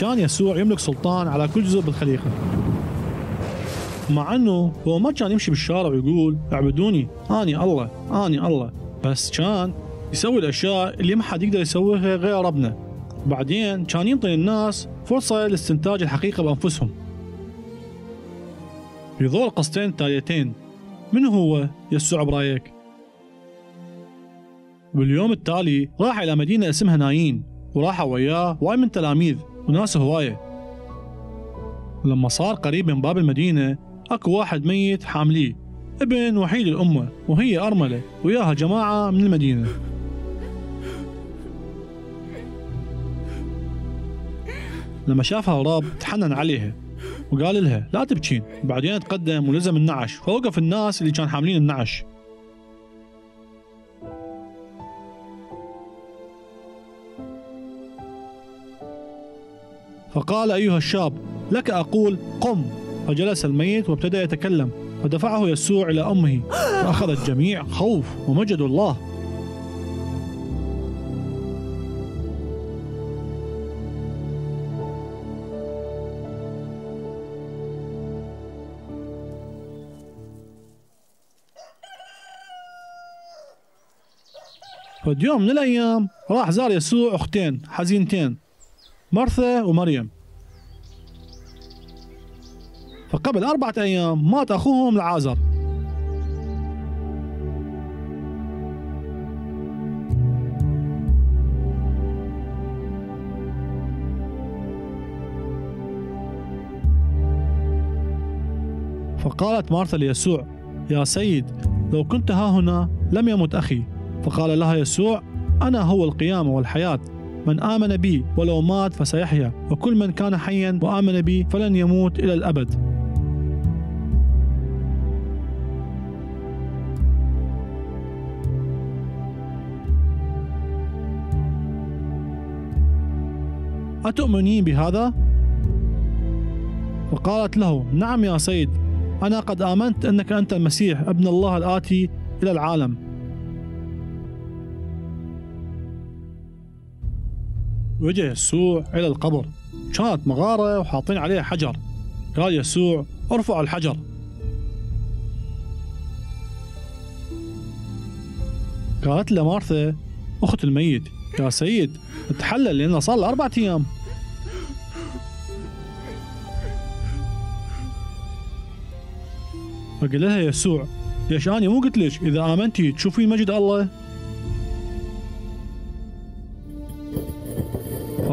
كان يسوع يملك سلطان على كل جزء بالخليقة. مع أنه هو ما كان يمشي بالشارع ويقول اعبدوني أني الله أني الله. بس كان يسوي الأشياء اللي ما حد يقدر يسويها غير ربنا. بعدين كان ينطي الناس فرصة لاستنتاج الحقيقة بأنفسهم. في ضوء القصتين التاليتين من هو يسوع برأيك؟ باليوم التالي راح إلى مدينة اسمها نايين وراحوا وياه واي من تلاميذ. وناس هواية. لما صار قريب من باب المدينة أكو واحد ميت حامليه. ابن وحيد الأمة وهي أرملة وياها جماعة من المدينة. لما شافها الرب تحنن عليها وقال لها لا تبكين. بعدين تقدم ولزم النعش. فوقف الناس اللي كان حاملين النعش. فقال أيها الشاب لك أقول قم. فجلس الميت وابتدأ يتكلم فدفعه يسوع إلى أمه فأخذ الجميع خوف ومجدوا الله. فد يوم من الأيام راح زار يسوع أختين حزينتين. مرثا ومريم. فقبل أربعة أيام مات أخوهم العازر. فقالت مارثا ليسوع يا سيد لو كنت ها هنا لم يمت أخي. فقال لها يسوع أنا هو القيامة والحياة. من آمن بي ولو مات فسيحيا وكل من كان حيا وآمن بي فلن يموت إلى الأبد أتؤمنين بهذا؟ فقالت له نعم يا سيد أنا قد آمنت أنك أنت المسيح ابن الله الآتي إلى العالم وجه يسوع إلى القبر. كانت مغارة وحاطين عليها حجر. قال يسوع ارفعوا الحجر. قالت له مارثا أخت الميت. يا سيد تحلل لأنه صار أربعة أيام. فقال لها يسوع ليش أنا مو قلت لك إذا آمنتي تشوفين مجد الله.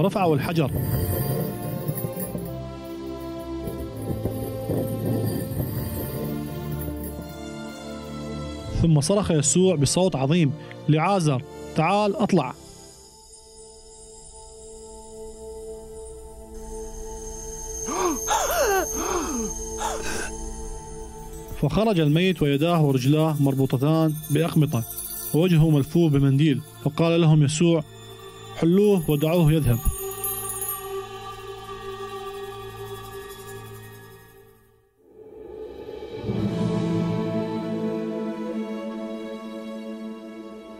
فرفعوا الحجر. ثم صرخ يسوع بصوت عظيم لعازر تعال اطلع. فخرج الميت ويداه ورجلاه مربوطتان بأقمطة ووجهه ملفوف بمنديل فقال لهم يسوع حلوة ودعوه يذهب.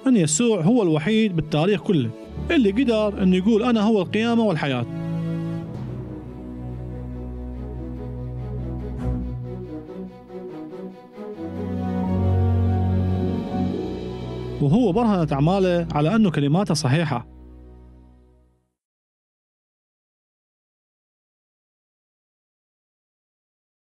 أن يسوع هو الوحيد بالتاريخ كله. اللي قدر أن يقول أنا هو القيامة والحياة. وهو برهنت أعماله على أنه كلماته صحيحة.